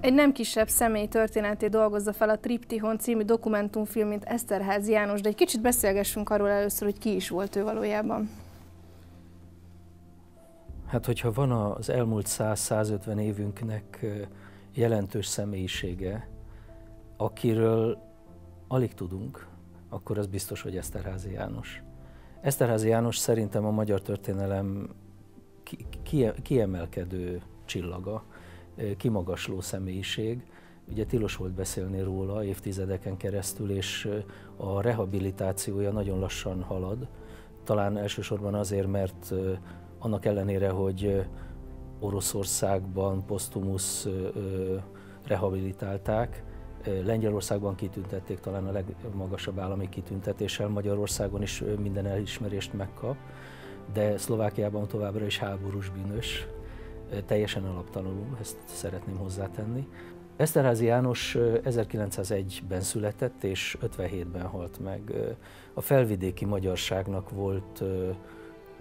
Egy nem kisebb személy történetét dolgozza fel a Triptihon című dokumentumfilm, mint Eszterházi János, de egy kicsit beszélgessünk arról először, hogy ki is volt ő valójában. Hát, hogyha van az elmúlt 100-150 évünknek jelentős személyisége, akiről alig tudunk, akkor az biztos, hogy Eszterházi János. Eszterházi János szerintem a magyar történelem kiemelkedő csillaga, kimagasló személyiség. Ugye tilos volt beszélni róla évtizedeken keresztül, és a rehabilitációja nagyon lassan halad. Talán elsősorban azért, mert annak ellenére, hogy Oroszországban posztumusz rehabilitálták, Lengyelországban kitüntették talán a legmagasabb állami kitüntetéssel, Magyarországon is minden elismerést megkap, de Szlovákiában továbbra is háborús bűnös, teljesen alaptalanul, ezt szeretném hozzátenni. Eszterházi János 1901-ben született, és 57-ben halt meg. A felvidéki magyarságnak volt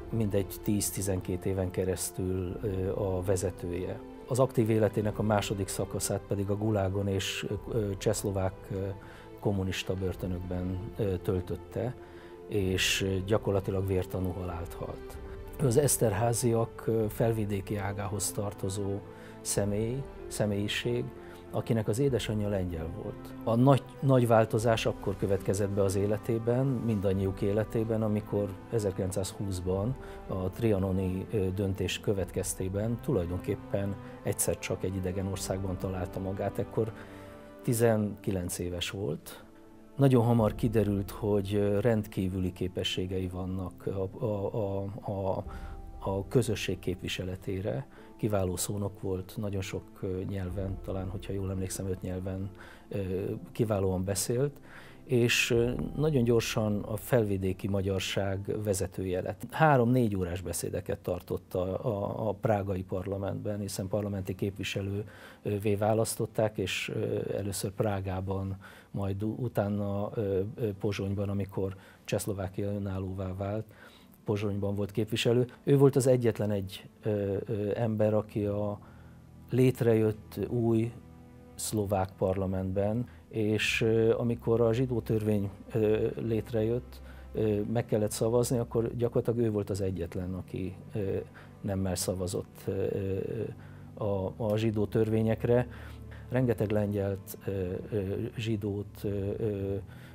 mindegy 10-12 éven keresztül a vezetője. Az aktív életének a második szakaszát pedig a Gulágon és csehszlovák kommunista börtönökben töltötte, és gyakorlatilag vértanú halált halt. Az Eszterháziak felvidéki ágához tartozó személy, személyiség, akinek az édesanyja lengyel volt. A nagy, nagy változás akkor következett be az életében, mindannyiuk életében, amikor 1920-ban a trianoni döntés következtében tulajdonképpen egyszer csak egy idegen országban találta magát, ekkor 19 éves volt. Nagyon hamar kiderült, hogy rendkívüli képességei vannak a, a, a, a, a közösség képviseletére, kiváló szónok volt, nagyon sok nyelven, talán, hogyha jól emlékszem, öt nyelven kiválóan beszélt, és nagyon gyorsan a felvidéki magyarság vezetője lett. Három-négy órás beszédeket tartott a, a, a prágai parlamentben, hiszen parlamenti képviselővé választották, és először Prágában, majd utána Pozsonyban, amikor Csehszlovákia önállóvá vált, Pozsonyban volt képviselő. Ő volt az egyetlen egy ember, aki a létrejött új szlovák parlamentben, és amikor a zsidó törvény létrejött, meg kellett szavazni, akkor gyakorlatilag ő volt az egyetlen, aki nemmel szavazott a, a zsidó törvényekre. Rengeteg lengyelt, zsidót,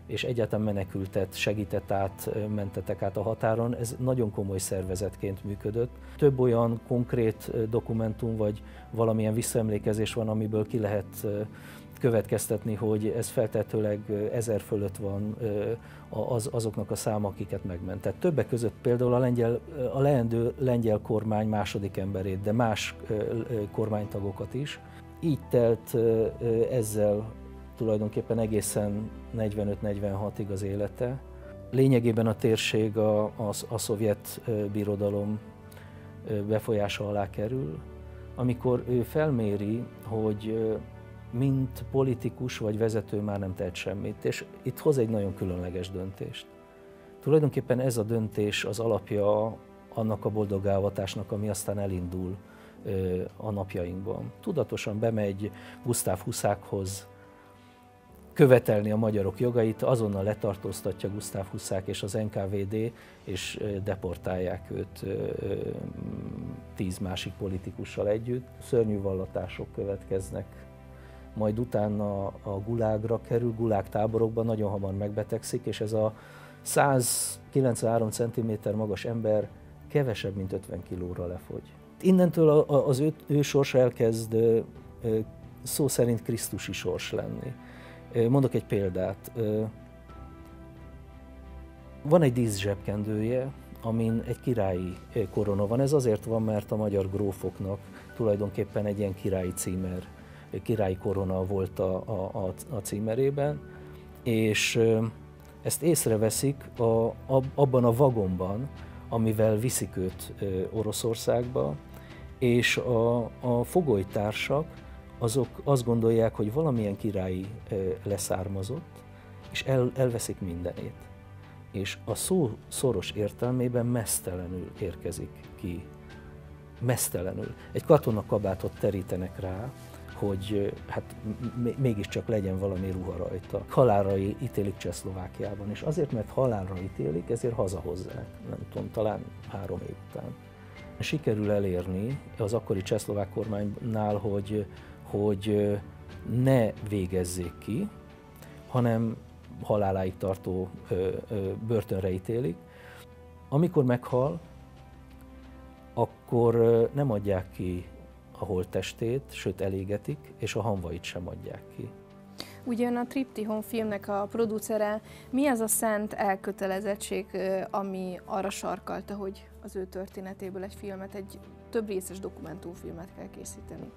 és egyáltalán menekültet segített át, mentetek át a határon. Ez nagyon komoly szervezetként működött. Több olyan konkrét dokumentum vagy valamilyen visszaemlékezés van, amiből ki lehet következtetni, hogy ez feltetőleg ezer fölött van az, azoknak a száma, akiket megmentett. Többek között például a, lengyel, a leendő lengyel kormány második emberét, de más kormánytagokat is. Így telt ezzel tulajdonképpen egészen 45-46-ig az élete. Lényegében a térség a, a, a szovjet birodalom befolyása alá kerül, amikor ő felméri, hogy mint politikus vagy vezető már nem tehet semmit, és itt hoz egy nagyon különleges döntést. Tulajdonképpen ez a döntés az alapja annak a boldogávatásnak, ami aztán elindul a napjainkban. Tudatosan bemegy Gusztáv Huszákhoz, követelni a magyarok jogait, azonnal letartóztatja Gusztáv Huszák és az NKVD, és deportálják őt tíz másik politikussal együtt. Szörnyű vallatások következnek. Majd utána a gulágra kerül, gulág táborokban nagyon hamar megbetegszik, és ez a 193 cm magas ember kevesebb, mint 50 kilóra lefogy. Innentől az ő, ő sorsa elkezd szó szerint Krisztusi sors lenni. Mondok egy példát. Van egy dísz zsebkendője, amin egy királyi korona van. Ez azért van, mert a magyar grófoknak tulajdonképpen egy ilyen királyi címer, királyi korona volt a, a, a címerében, és ezt észreveszik a, abban a vagonban, amivel viszik őt Oroszországba, és a, a fogolytársak azok azt gondolják, hogy valamilyen királyi leszármazott, és el, elveszik mindenét. És a szó szoros értelmében mesztelenül érkezik ki. Mesztelenül. Egy katonakabátot terítenek rá, hogy hát mégiscsak legyen valami ruha rajta. Halálra ítélik Csehszlovákiában, és azért, mert halálra ítélik, ezért hazahozzák, nem tudom, talán három év után. Sikerül elérni az akkori csehszlovák kormánynál, hogy, hogy ne végezzék ki, hanem haláláig tartó börtönre ítélik. Amikor meghal, akkor nem adják ki a holttestét, sőt elégetik, és a hamvait sem adják ki. Ugyan a Triptihon filmnek a producere, mi az a szent elkötelezettség, ami arra sarkalta, hogy az ő történetéből egy filmet, egy több részes dokumentumfilmet kell készíteni?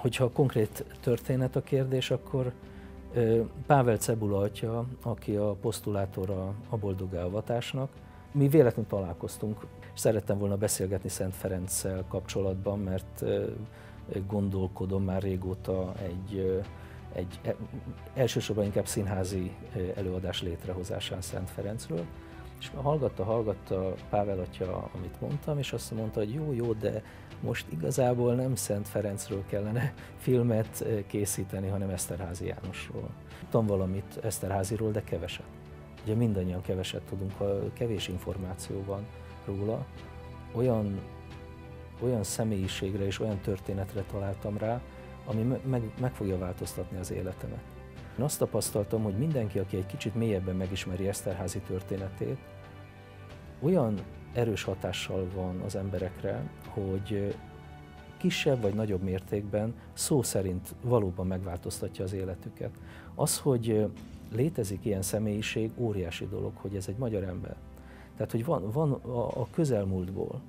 Hogyha konkrét történet a kérdés, akkor Pável Cebula atya, aki a posztulátora a boldog elvatásnak, mi véletlenül találkoztunk. Szerettem volna beszélgetni Szent Ferenccel kapcsolatban, mert gondolkodom már régóta egy, egy e, elsősorban inkább színházi előadás létrehozásán Szent Ferencről. És hallgatta, hallgatta Pável atya, amit mondtam, és azt mondta, hogy jó, jó, de most igazából nem Szent Ferencről kellene filmet készíteni, hanem Eszterházi Jánosról. Tudtam valamit Eszterháziról, de keveset. Ugye mindannyian keveset tudunk, kevés információ van róla. Olyan, olyan személyiségre és olyan történetre találtam rá, ami meg, meg fogja változtatni az életemet. Én azt tapasztaltam, hogy mindenki, aki egy kicsit mélyebben megismeri Eszterházi történetét, olyan erős hatással van az emberekre, hogy kisebb vagy nagyobb mértékben szó szerint valóban megváltoztatja az életüket. Az, hogy létezik ilyen személyiség, óriási dolog, hogy ez egy magyar ember. Tehát, hogy van, van a, a közelmúltból,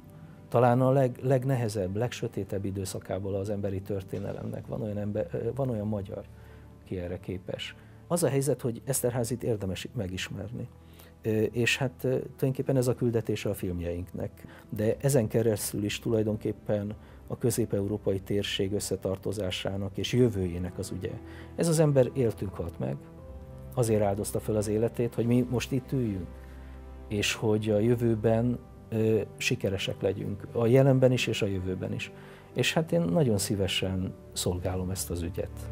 talán a leg, legnehezebb, legsötétebb időszakából az emberi történelemnek van olyan, ember, van olyan magyar, ki erre képes. Az a helyzet, hogy Eszterházit érdemes megismerni. És hát tulajdonképpen ez a küldetése a filmjeinknek. De ezen keresztül is tulajdonképpen a közép-európai térség összetartozásának és jövőjének az ügye. Ez az ember éltünk halt meg, azért áldozta fel az életét, hogy mi most itt üljünk, és hogy a jövőben ö, sikeresek legyünk, a jelenben is és a jövőben is. És hát én nagyon szívesen szolgálom ezt az ügyet.